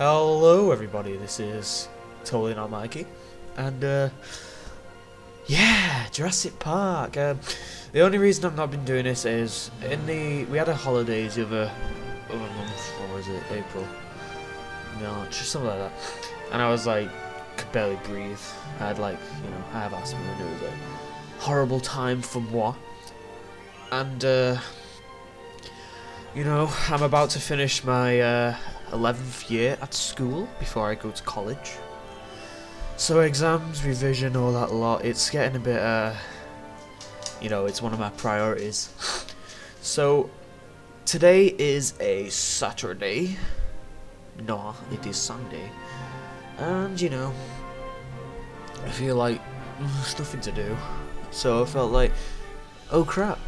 Hello everybody, this is Totally Not Mikey, and uh, yeah, Jurassic Park. Um, the only reason I've not been doing this is in the we had a holidays the other other month, what was it, April, March, something like that, and I was like could barely breathe. I had like you know I have asthma and it was a horrible time for moi, and uh, you know I'm about to finish my. Uh, 11th year at school before I go to college. So exams, revision, all that lot, it's getting a bit, uh, you know, it's one of my priorities. So, today is a Saturday. No, it is Sunday. And, you know, I feel like there's nothing to do. So I felt like, oh crap,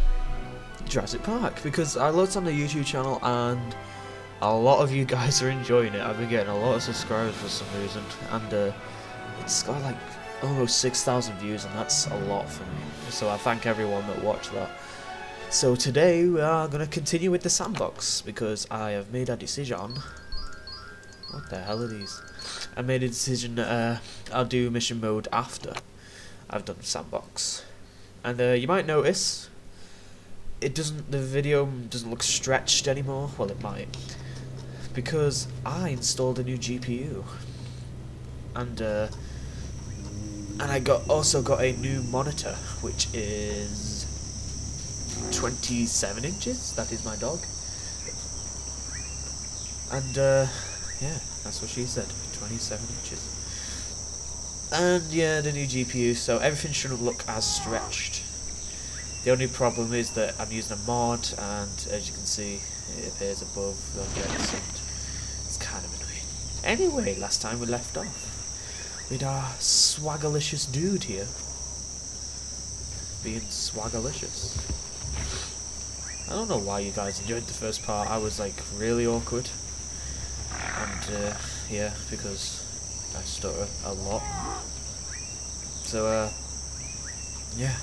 Jurassic Park. Because I looked on the YouTube channel and a lot of you guys are enjoying it. I've been getting a lot of subscribers for some reason, and uh, it's got like almost 6,000 views, and that's a lot for me. So I thank everyone that watched that. So today we are going to continue with the sandbox, because I have made a decision. What the hell are these? I made a decision that uh, I'll do mission mode after I've done sandbox. And uh, you might notice it doesn't the video doesn't look stretched anymore. Well, it might because I installed a new GPU and uh, and I got also got a new monitor which is 27 inches. That is my dog. And uh, yeah that's what she said 27 inches. And yeah the new GPU so everything shouldn't look as stretched. The only problem is that I'm using a mod and as you can see it appears above the objects. Anyway, last time we left off with our swaggerlicious dude here. Being swaggerlicious. I don't know why you guys enjoyed the first part. I was like really awkward. And uh, yeah, because I stutter a lot. So uh, yeah.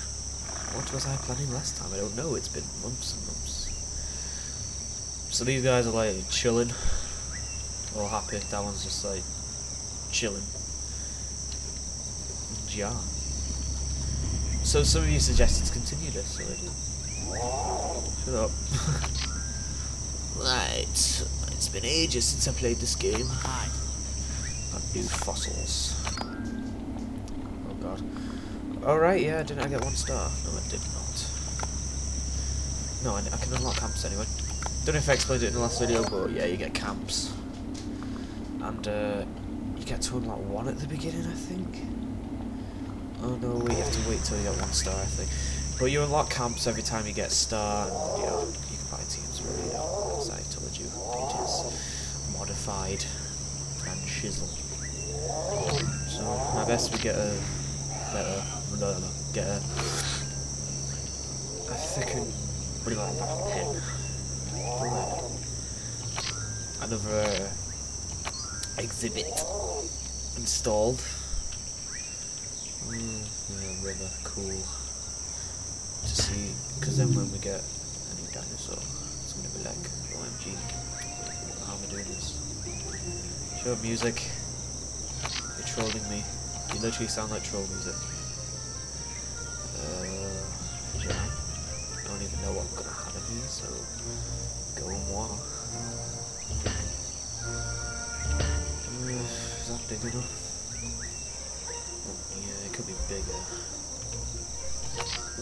What was I planning last time? I don't know. It's been months and months. So these guys are like chilling all happy. That one's just like chilling. Yeah. So some of you suggested to continue this, so I did. Shut up. right. It's been ages since I played this game. Hi. Got new fossils. Oh god. Oh, Alright, yeah, didn't I get one star? No, I did not. No, I, I can unlock camps anyway. Don't know if I explained it in the last video, but yeah, you get camps and uh, you get to unlock one at the beginning, I think. Oh no, wait, you have to wait till you get one star, I think. But you unlock camps every time you get star, and you know, you can buy teams for it, as I told you, is modified and chisel. So, I guess we get a better, no, no, get a, a what do you like, pen. Another uh, exhibit installed. Mm, yeah, river, cool. To see, because then when we get a new dinosaur, it's gonna be like, OMG, how am I doing this? Show music. You're trolling me. You literally sound like troll music. Uh, yeah. I don't even know what I'm gonna have in here, so go moi. that big? Oh, yeah, it could be bigger.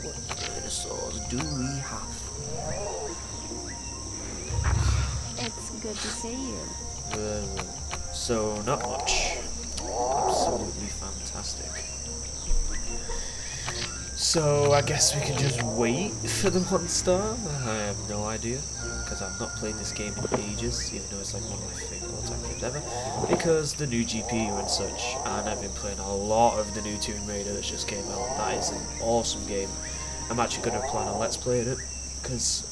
What dinosaurs do we have? It's good to see you. Uh, so, not much. Absolutely fantastic. So, I guess we can just wait for the one star? I have no idea because I've not played this game in ages, even though it's like one of my favourite all-time games ever, because the new GPU and such, and I've been playing a lot of the new Tomb Raider that just came out. That is an awesome game. I'm actually going to plan on Let's Playing it, because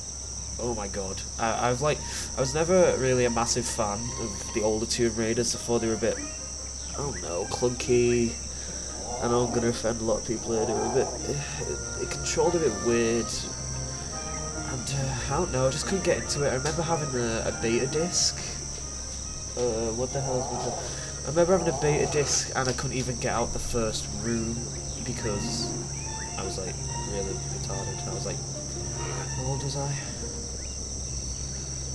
oh my god. I, I've like, I was never really a massive fan of the older Tomb Raiders, I thought they were a bit, I don't know, clunky. I know I'm going to offend a lot of people here, they were a bit, it, it controlled a bit weird, and uh, I don't know, I just couldn't get into it. I remember having a, a beta disc, Uh, what the hell is been done? I remember having a beta disc and I couldn't even get out the first room because I was like really retarded. I was like, how old was I?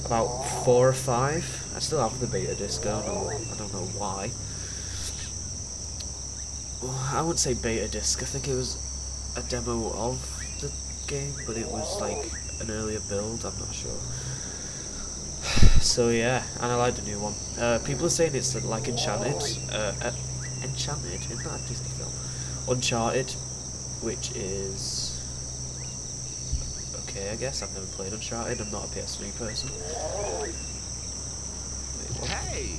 About four or five. I still have the beta disc. I don't know. I don't know why. Well, I wouldn't say beta disc. I think it was a demo of the game, but it was like an earlier build. I'm not sure. So yeah, and I like the new one. Uh, people are saying it's like Enchanted. Uh, uh, Enchanted, isn't that a Disney film? Uncharted, which is okay, I guess. I've never played Uncharted. I'm not a PS3 person. Wait, what? Hey!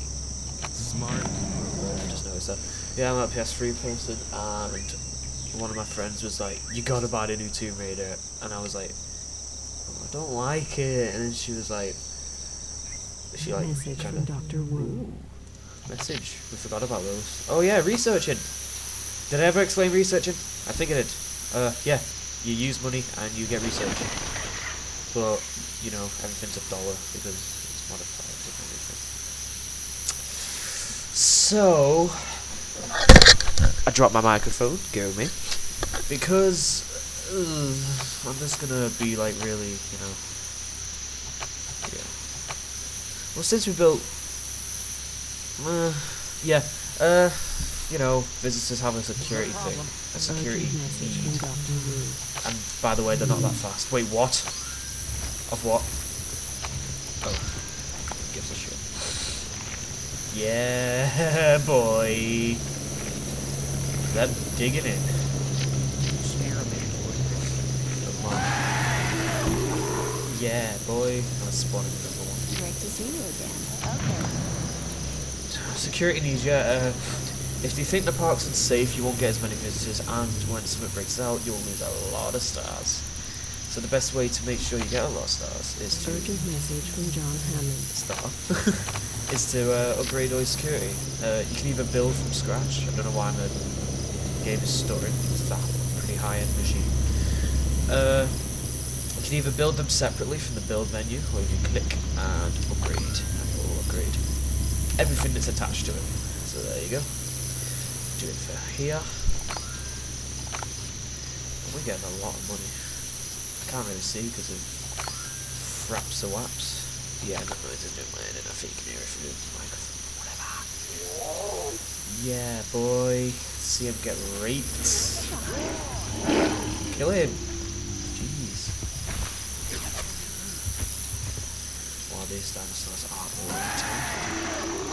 Smart. I just noticed that. Yeah, I'm a PS3 person, and one of my friends was like, "You gotta buy the new Tomb Raider," and I was like, "Oh, "I don't like it," and then she was like, "She like Message kind from Dr. Wu. message. We forgot about those. Oh yeah, researching. Did I ever explain researching? I think I did. Uh, yeah, you use money and you get research, but you know everything's a dollar because it's modified and everything. So, I dropped my microphone, go me, because ugh, I'm just gonna be like really, you know. Well, since we built uh, yeah. Uh, you know, visitors have a security thing, a security need. And by the way, they're not that fast. Wait, what? Of what? Oh, gives a shit. Yeah, boy. They're digging in. Yeah, boy. I'm spawning number one. Great to see you again. Okay. Security needs, yeah. Uh, if you think the park's unsafe, you won't get as many visitors, and when something breaks out, you'll lose a lot of stars. So the best way to make sure you get a lot of stars is to Urgent message from John Hammond. star is to uh, upgrade all your security. Uh, you can even build from scratch. I don't know why the game is stuttering. It's a pretty high-end machine. Uh, you can either build them separately from the build menu, or you can click and upgrade, and it will upgrade everything that's attached to it. So there you go. Do it for here. We're getting a lot of money. I can't really see because of fraps or waps. Yeah, no, it's a new man and I think you can hear it through the microphone. Yeah, boy. See him get raped. Kill him. Jeez. Wow, these dinosaurs are really talented.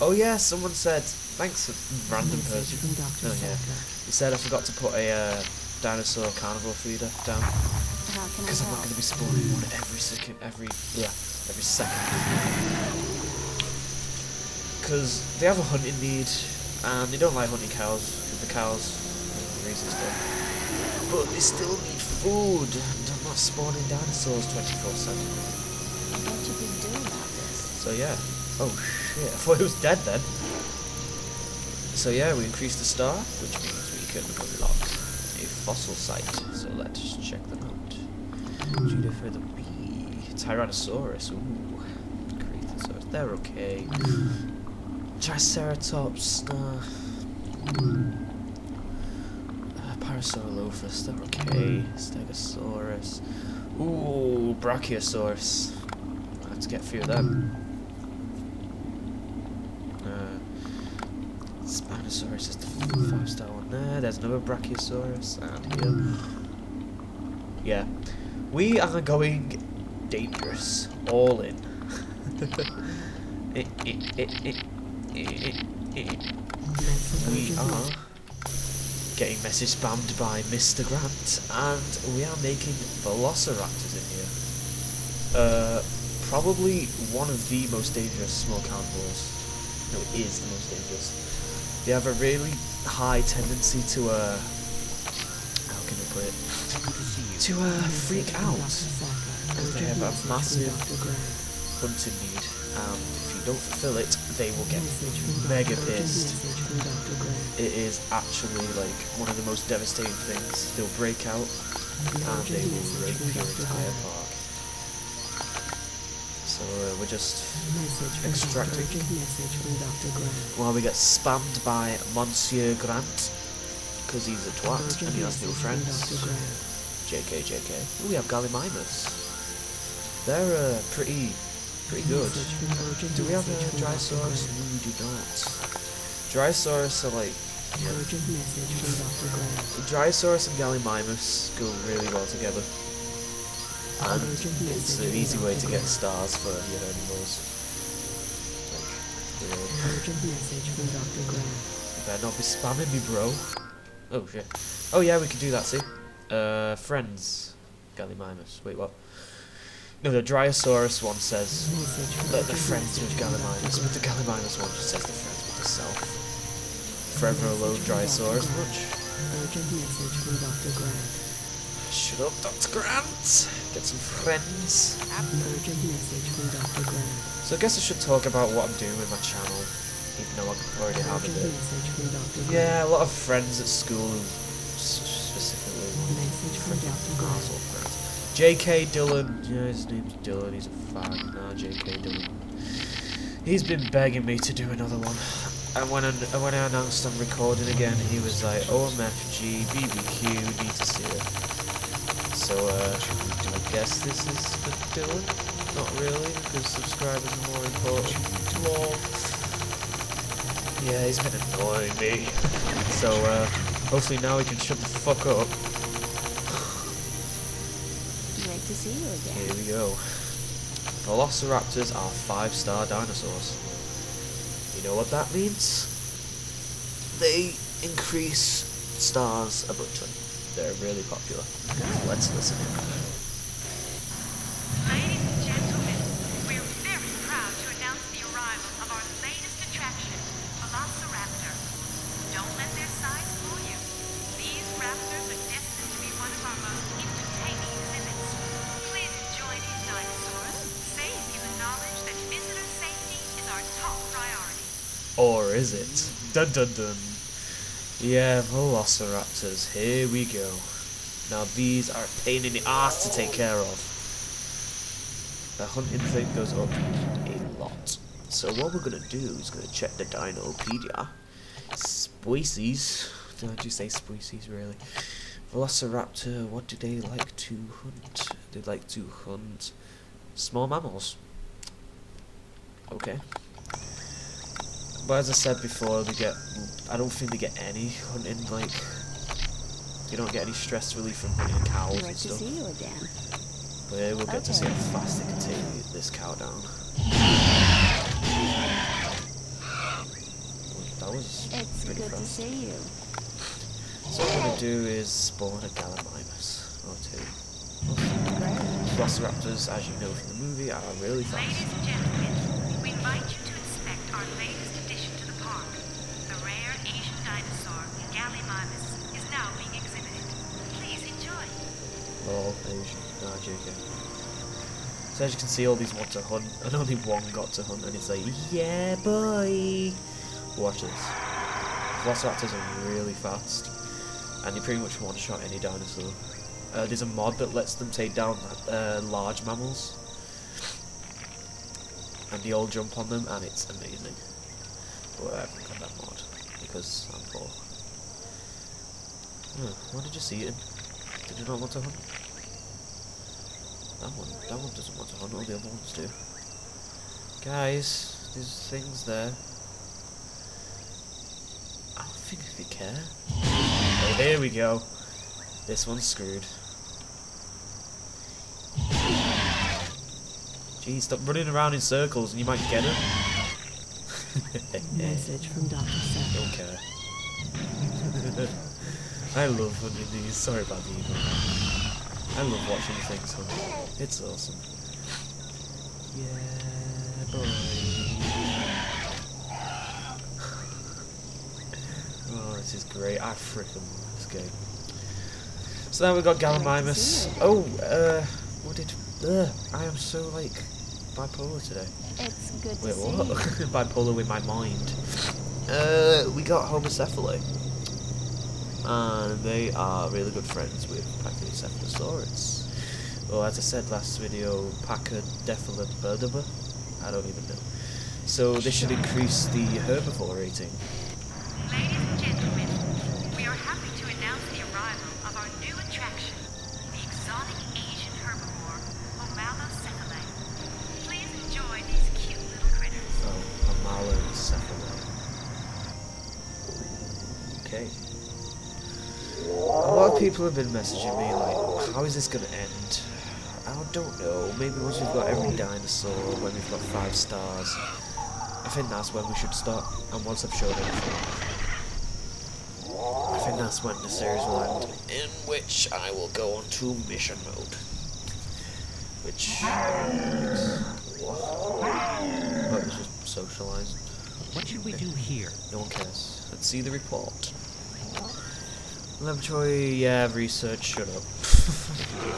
Oh yeah, someone said, thanks, for random person. from Dr. Oh yeah. He said I forgot to put a uh, dinosaur carnivore feeder down How can I because I'm not going to be spawning one every second, every yeah, every second. Because they have a hunting need, and they don't like hunting cows because the cows you know, raise stuff. But they still need and I'm not spawning dinosaurs 24/7. What you could do about this? So yeah. Oh shit! I thought it was dead then. So yeah, we increased the star, which means we can unlock a fossil site. So let's check them out. Judah for the bee. Tyrannosaurus. Ooh. Ceratosaurus. They're okay. Triceratops. Nah. Parasaurolophus. They're okay. Stegosaurus. Ooh, Brachiosaurus. Let's get a few of them. Uh, Spinosaurus is the five star one there. There's another Brachiosaurus, and here. Yeah, we are going dangerous, all in. We are getting message spammed by Mr. Grant, and we are making Velociraptors in here. Uh, probably one of the most dangerous small carnivores. No, it is the most dangerous. They have a really high tendency to, uh, how can I put it? To, uh, freak out. Because they have a massive hunting need, and if you don't fulfill it, they will get mega pissed. It is actually like one of the most devastating things. They'll break out and they will rape your entire park. we're just Extracting. While we get spammed by Monsieur Grant because he's a twat and he has no friends. JK, JK. We have Gallimimus. They're uh, pretty, pretty good. Do we have a Dryosaurus? No, we do not. Dryosaurus are like Urgent message from Dr. Grant. Dryosaurus and Gallimimus go really well together. And it's an easy way to get stars for your herbivores. Like, really. Urgent message from Dr. Grant. You better not be spamming me, bro. Oh shit. Oh yeah, we can do that, see? Uh, friends. Gallimimus. Wait, what? No, the Dryosaurus one says that the friends with. Gallimimus, but the. Gallimimus one just says the friends with herself. Forever alone, Dryosaurus. Much. Urgent message from Dr. Grant. Shut up, Dr. Grant. Get some friends. Urgent message from Dr. Grant. So I guess I should talk about what I'm doing with my channel, even though I already have a bit. message from Dr. Grant. Yeah, a lot of friends at school, specifically. Message from Dr. Grant. J.K. Dillon. Yeah, his name's Dillon. He's a fag. Nah, J.K. Dillon. He's been begging me to do another one. And when I, when I announced I'm recording again, he was like, OMFG, BBQ, need to see it. So, uh, I guess this is for Dylan? Not really, because subscribers are more important. Yeah, he's been annoying me. So, uh, hopefully now he can shut the fuck up. Here we go. Velociraptors are five-star dinosaurs. You know what that means? They increase stars a ton. They're really popular. Let's listen in. It? Dun dun dun. Yeah, Velociraptors. Here we go. Now these are a pain in the ass to take care of. The hunting thing goes up a lot. So what we're gonna do is gonna check the Dinopedia. Species. Did I you say species really? Velociraptor, what do they like to hunt? They like to hunt small mammals. Okay. But as I said before, they get. I don't think they get any hunting, like. You don't get any stress relief from hunting cows Great and to see you again. But yeah, we'll get to see how fast they can take this cow down. That was It's pretty good to see you. So what I'm gonna do is spawn a Gallimimus or two. Velociraptors, as you know from the movie, are really fast. Ladies and gentlemen, we invite you to inspect our latest addition to the park. The rare Asian dinosaur, Gallimimus, is now being exhibited. Please enjoy. JK. So as you can see, all these want to hunt, and only one got to hunt, and it's like, yeah, boy. Watch this. Velociraptors are really fast, and they pretty much one-shot any dinosaur. Uh, there's a mod that lets them take down uh, large mammals, and they all jump on them, and it's amazing. But I haven't got that mod because I'm poor. What did you see it? Did you not want to hunt? That one, that one doesn't want to hunt, all the other ones do. Guys, there's things there. I don't think they care. Oh, here we go. This one's screwed. Jeez, stop running around in circles and you might get him. Message from Dr. Seth. Don't care. I love hunting these. Sorry about the email. I love watching things. It's awesome. Yeah, boy. oh, this is great. I freaking love this game. So now we've got Gallimimus. Oh, uh, what did? Uh, I am so like bipolar today. It's good Wait, what? Bipolar with my mind. Uh, we got Homalocephale. And they are really good friends with Pachycephalosaurus. Well, as I said last video, Pachycephaloburdaba. I don't even know. So this should increase the herbivore rating. Ladies and gentlemen, we are happy to announce the arrival of our new attraction, the exotic Asian herbivore, Homalocephale. Please enjoy these cute little critters. Oh. Okay. A lot of people have been messaging me like, how is this gonna end? I don't know. Maybe once we've got every dinosaur, when we've got five stars. I think that's when we should stop. And once I've showed everything. I think that's when the series will end. In which I will go on to mission mode. Which what? Oh, was just socializing. What should we do here? No one cares. Let's see the report. Laboratory, yeah, research, shut up.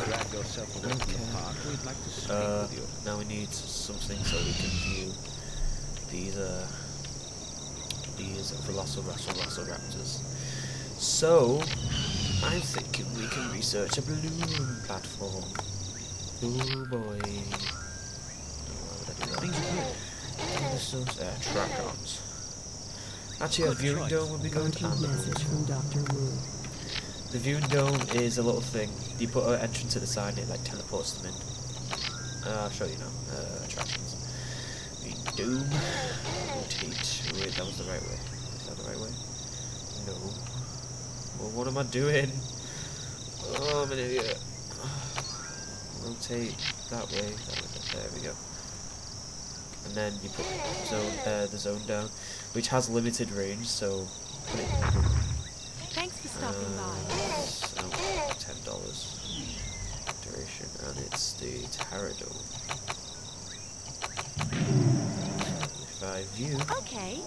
Drag yourself away from Okay. the park. We'd like to speak Uh, now we need something so we can view these, uh, these Velociraptors. So, I'm thinking we can research a balloon platform. Oh boy. Why would I do that? Things. Dinosaurs, uh, track-ons. Actually, a viewing dome would be. Urgent and- message from Dr. Wu. The viewing dome is a little thing. You put an entrance at the side and it like teleports them in. Uh, I'll show you now. Uh, attractions. Viewing dome. Rotate. Wait, that was the right way. Is that the right way? No. Well, what am I doing? Oh, I'm an idiot. Rotate that way. That way. There we go. And then you put zone, uh, the zone down, which has limited range, so put it Thanks for stopping by. uh, so, ten dollars duration, and it's. If I view, Okay.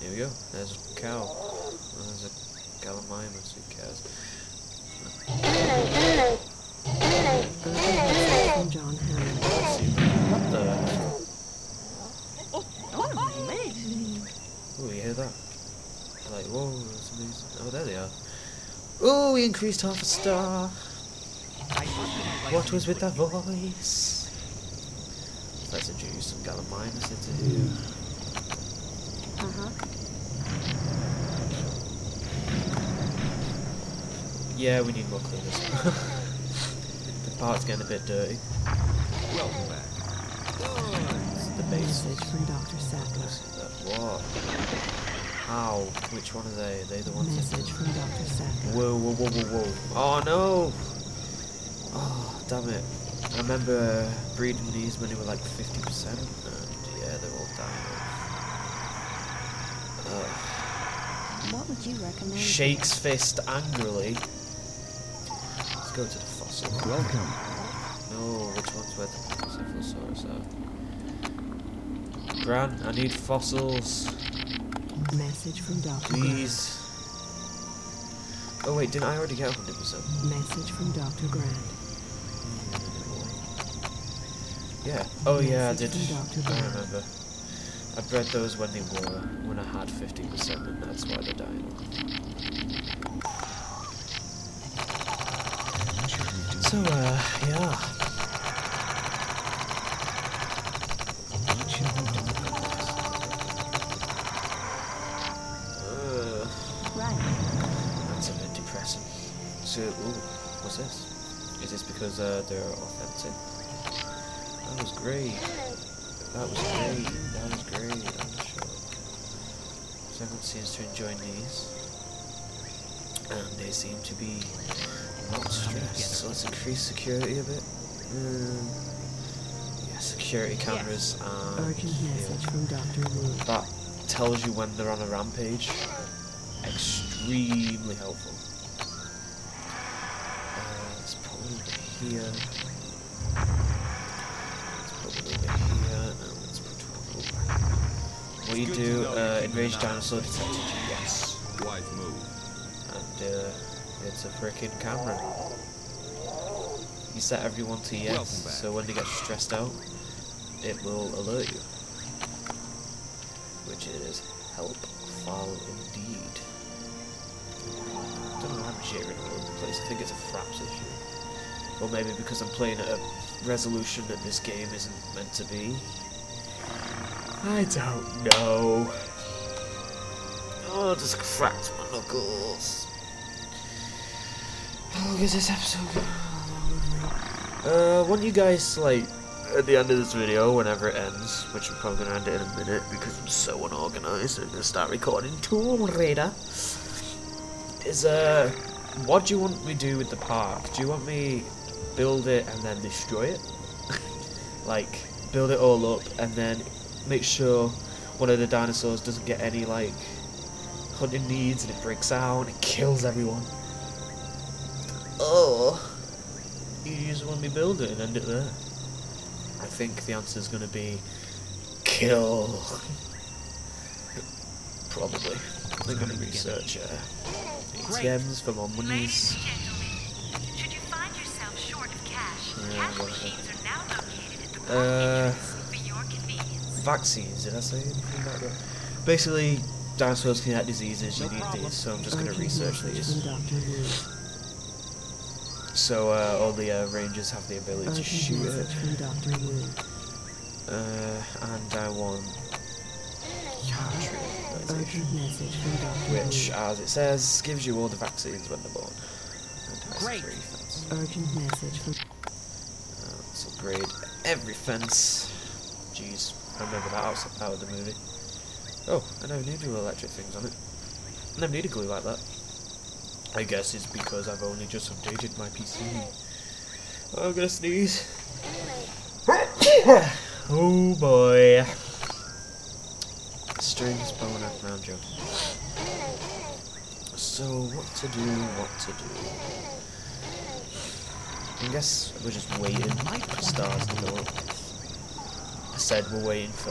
here we go. There's a cow. Oh, there's a Gallimimus. Who cares? Urgent message from John Hammond. Let's see. What the? Oh, you hear that? Like, whoa, that's amazing. Oh, there they are. Oh, we increased half a star. I thought you might like What was with that voice? Let's introduce some Gallimimus into here. Uh huh. Yeah, we need more cleaners. the part's getting a bit dirty. Welcome back. It's the base. Message from Dr. Sattler. What? How? Which one are they? Are they the ones that... Message from Dr. Sattler. Whoa, whoa, whoa, whoa, whoa. Oh, no! Damn it. I remember uh, breeding these when they were like 50%, and yeah, they're all dying off. What would you recommend? Shakes fist angrily. Let's go to the fossil. Welcome. No, which one's where the Cephalosaurus are? Uh? Gran, I need fossils, Message from Dr. please. Oh wait, didn't I already get 100%? Message from Dr. Grant. Yeah. Oh yeah, I did. Message from Dr. I remember. I bred those when they were, when I had 50%, and that's why they're dying What should we do? So, uh, yeah. What should we do about Uh, Right. that's a bit depressing. So, ooh, what's this? Is this because uh, they're authentic? That was great. That was great. That was great. I'm sure. So everyone seems to enjoy these. And they seem to be not stressed. So let's increase security a bit. Um, yeah, security cameras and Urgent message from Dr. Wu. that tells you when they're on a rampage. Extremely helpful. Uh, let's put one here. Here. What you good do, uh, enraged dinosaur detected, yes. Wise move. And uh, it's a freaking camera. You set everyone to yes, so when they get stressed out, it will alert you. Which is helpful indeed. don't know why I'm jittering all over the place. I think it's a fraps issue. Or maybe because I'm playing at a resolution that this game isn't meant to be. I don't know. Oh, I just cracked my knuckles. How long is this episode? Uh, want you guys like at the end of this video, whenever it ends, which I'm probably gonna end it in a minute because I'm so unorganized. I'm gonna start recording Tomb Raider. Is uh, what do you want me to do with the park? Do you want me build it and then destroy it? like build it all up and then make sure one of the dinosaurs doesn't get any like hunting needs and it breaks out and it kills everyone. Or you just want me to build it and end it there. I think the answer is going to be kill. Probably. They're going to research uh, ATMs for more monies. and gentlemen, should you find yourself short of cash, Yeah, cash Vaccines, did I say anything about that? Basically, dinosaurs can get diseases, you need these, so I'm just going to research these. from Dr. Wu. So uh, all the uh, rangers have the ability to shoot it. message from Dr. Wu. Uh, and I want Cartridge, Urgent message from Dr. which, as it says, gives you all the vaccines when they're born. Great. Urgent message from Uh, let's upgrade every fence. Jeez, I remember that out, of the movie. Oh, I never knew there were electric things on it. I never need a glue like that. I guess it's because I've only just updated my PC. Oh, I'm gonna sneeze. oh boy. Strings bone up round joke. So, what to do, what to do? I guess we're just waiting for stars to go up. Said we're waiting for.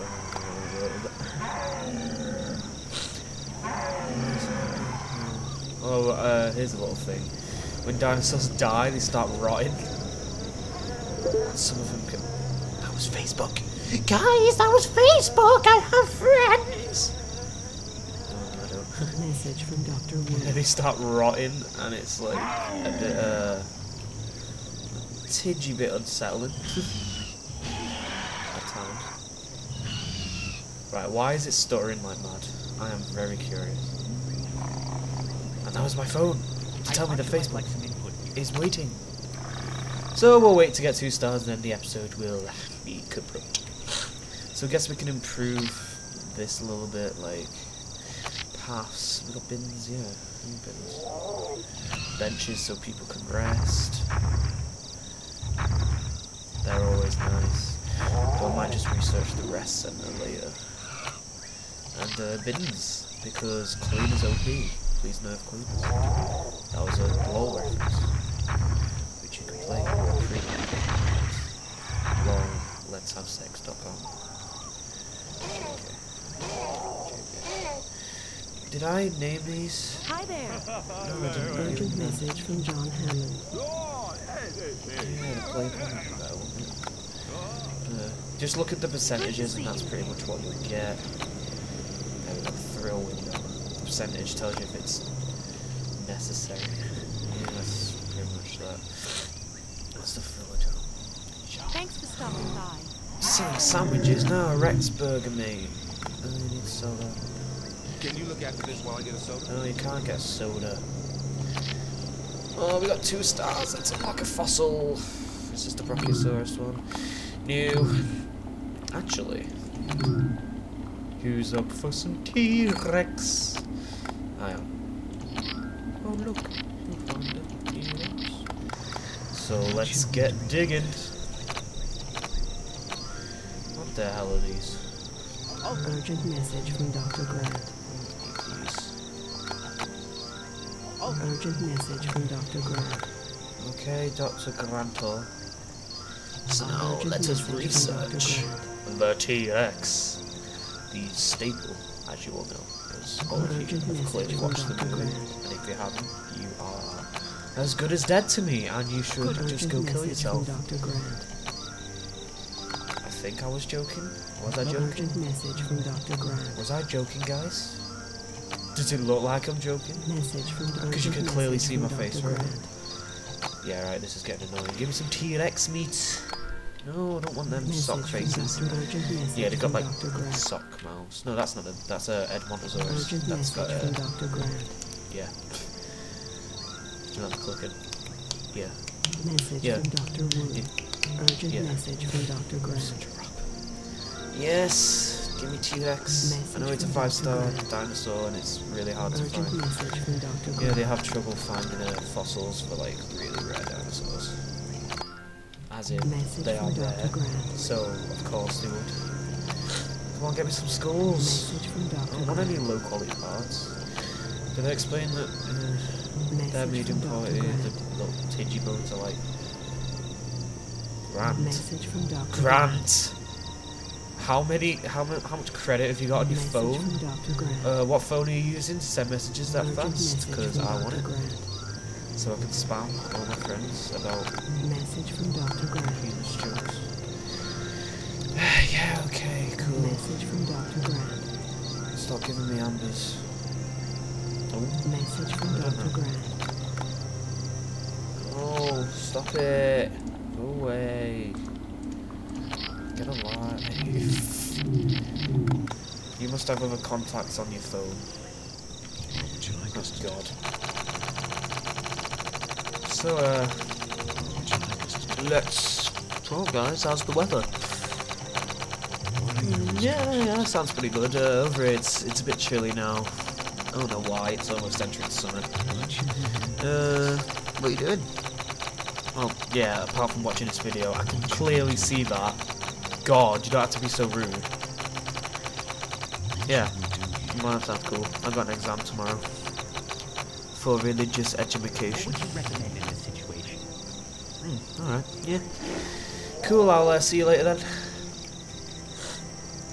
Oh, uh, here's a little thing. When dinosaurs die, they start rotting. Some of them go. That was Facebook. Guys, that was Facebook. I have friends. I don't. message from Dr. Yeah, Wu. they start rotting, and it's like a bit, uh, tidgy bit unsettling. At times. Right, why is it stuttering like mad? I am very curious. And that was my phone to tell me the Facebook like some input here. is waiting. So we'll wait to get two stars, and then the episode will be kaput. So I guess we can improve this a little bit, like paths. We got bins, yeah, bins. Benches so people can rest. They're always nice. But I might just research the rest center later. And uh, bins because clean is OP. Please nerf cleaners. That was a LOL reference, which you can play for free. LOL, let's have sex.com. Did I name these? Hi there. No, I didn't Urgent them. message from John Hammond. Yeah, the play that. Uh, just look at the percentages and that's pretty much what you'll get. There we go, thrill window. The percentage tells you if it's necessary. Yeah, that's pretty much that. What's the thrill? Thanks for stopping by. Selling sandwiches? No, Rex Burger mate. Oh, you need to sell that. Can you look after this while I get a soda? No, you can't get soda. Oh, we got two stars. Let's unlock a fossil. This is the Brachiosaurus one. New. Actually. Who's up for some T-Rex? I am. Oh, look. We found a T-Rex. So let's get digging. What the hell are these? Urgent message from Dr. Grant. Urgent message from Dr. Grant. Okay, Dr. Grantor. So now let us message from Dr. research the T-Rex, the staple, as you all know, because all of you have clearly watched the movie, and if you haven't, you as good as dead to me, and you should just go kill yourself. Dr. Grant. I think I was joking. Was I joking? Message from Dr. Grant. Was I joking, guys? Does it look like I'm joking? Message from Dr. Because you can clearly see my Dr. face, right? Grant. Yeah, right, this is getting annoying. Give me some T-Rex meat. No, I don't want them Message sock faces. Dr. Urgent message Yeah, they've got like sock mouths. No, that's not a. That's a Edmontosaurus. Urgent That's got message uh, a. Dr. Grant. Yeah. Not clicking. Yeah. Message Yeah. from Dr. Wu. Urgent Yeah. message from Dr. Grant. Yes, give me T-Rex. I know it's a five-star dinosaur and it's really hard to find. message from Dr. Yeah, they have trouble finding uh, fossils for like really rare dinosaurs. As in, Message they are rare, so of course they would. Come on, get me some skulls. Message from I don't want any low quality parts. Did I explain that uh, Message they're medium quality, the Grant. little tidgy bones are like Grant. Message from Dr. Grant. How many? How much? How much credit have you got on your Message phone? from Dr. Grant. Uh, what phone are you using to send messages that fast? Because I want it, Grant. so I can spam all my friends about Message from Dr. Grant. penis jokes. yeah. Okay. Cool. Message from Dr. Grant. Stop giving me ambers. Oh. Message from Dr. Grant. Oh, stop it. Go away. Get alive. You must have other contacts on your phone. What would you like us to do? god. So, uh, What would you like us to let's talk guys, how's the weather? What are you Yeah, yeah, sounds pretty good. Uh, over here it's, it's a bit chilly now. I don't know why, it's almost entering summer. What you? Uh, what are you doing? Oh, yeah, apart from watching this video, I can clearly see that. God, you don't have to be so rude. Yeah, We do here. well, that sounds cool. I've got an exam tomorrow. For religious What education. would you recommend in this situation? Hmm, alright, yeah. Cool, I'll uh, see you later then.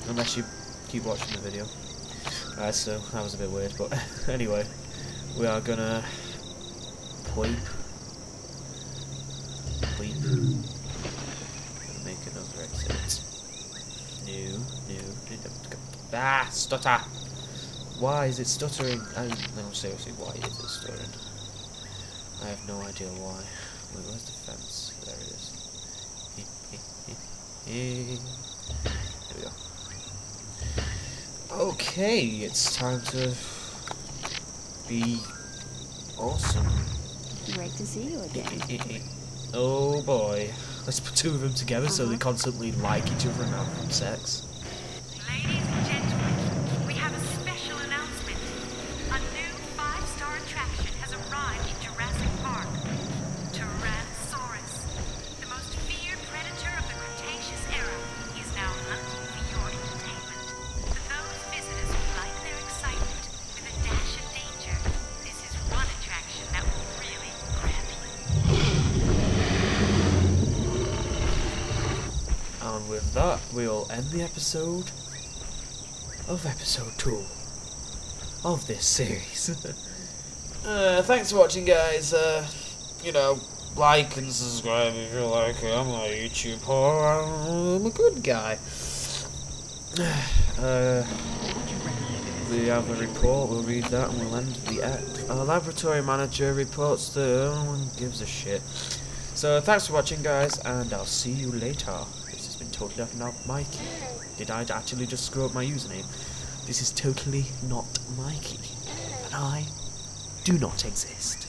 Unless you keep watching the video. Alright, so that was a bit weird, but anyway, we are gonna. Pleep. Make another exit. New, new, new. Ah, stutter! Why is it stuttering? I, no, seriously, why is it stuttering? I have no idea why. Wait, where's the fence? There it is. There we go. Okay, it's time to be awesome. Great to see you again. Eh, eh, eh, oh boy. Let's put two of them together so they uh-huh. constantly like each other and have sex. We'll end the episode of episode 2 of this series. uh, thanks for watching, guys. Uh, you know, like and subscribe if you like. I'm a YouTuber. I'm a good guy. Uh, we have a report, we'll read that and we'll end the act. Our laboratory manager reports that no one gives a shit. So thanks for watching guys and I'll see you later. Totally not Mikey. Did I actually just screw up my username? This is totally not Mikey. And I do not exist.